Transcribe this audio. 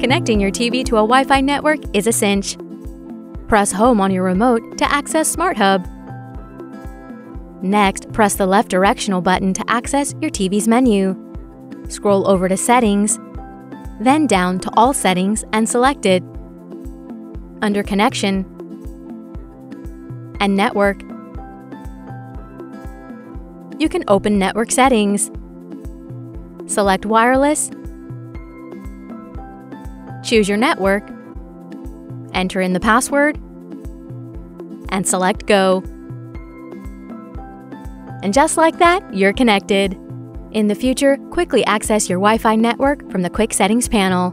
Connecting your TV to a Wi Fi network is a cinch. Press Home on your remote to access Smart Hub. Next, press the left directional button to access your TV's menu. Scroll over to Settings, then down to All Settings and select it. Under Connection and Network, you can open Network Settings. Select Wireless, choose your network, enter in the password, and select Go. And just like that, you're connected. In the future, quickly access your Wi Fi network from the Quick Settings panel.